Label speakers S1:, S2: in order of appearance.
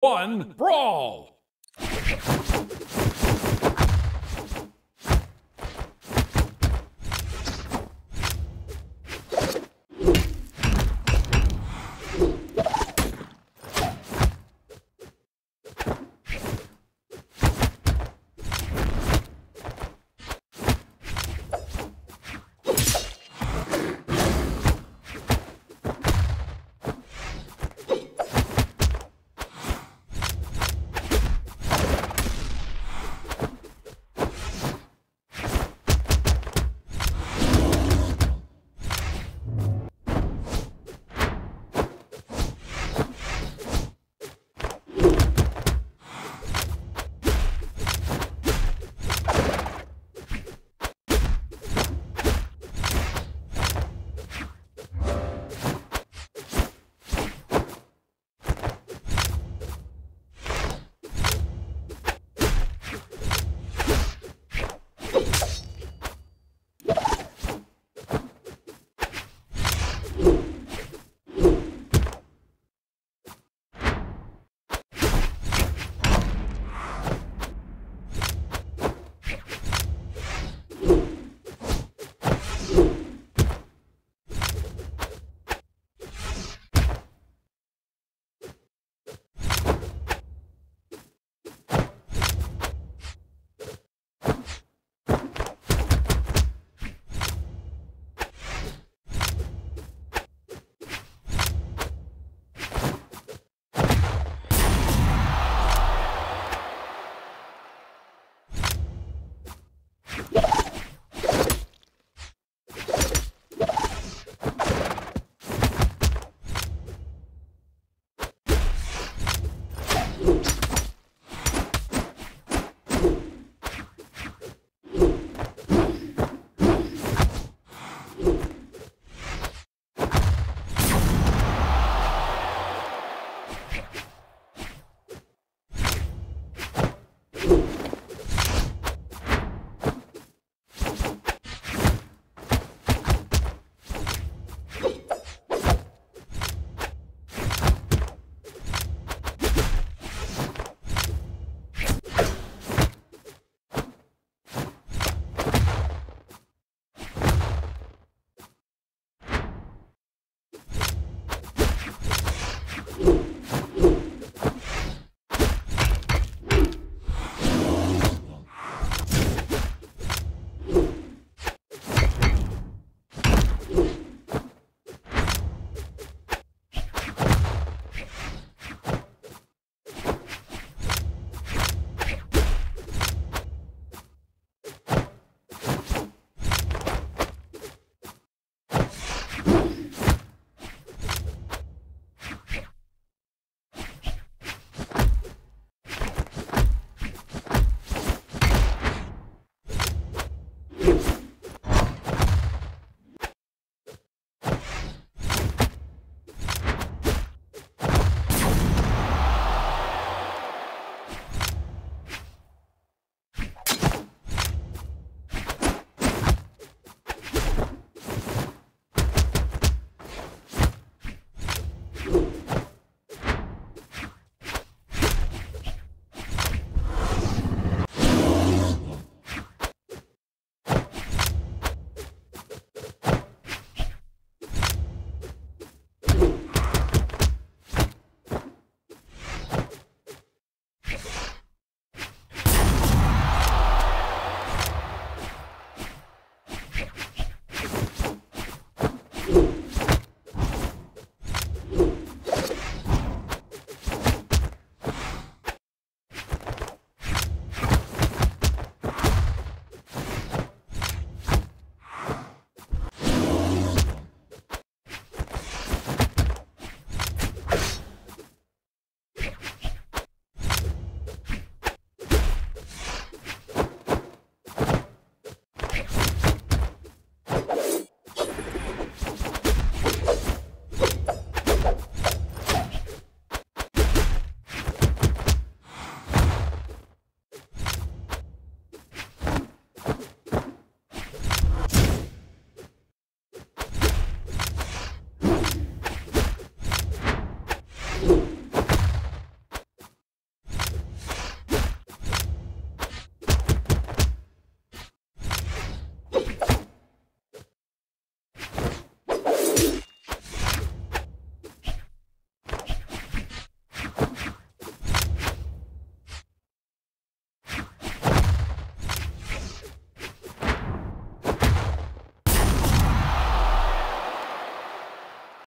S1: one, brawl!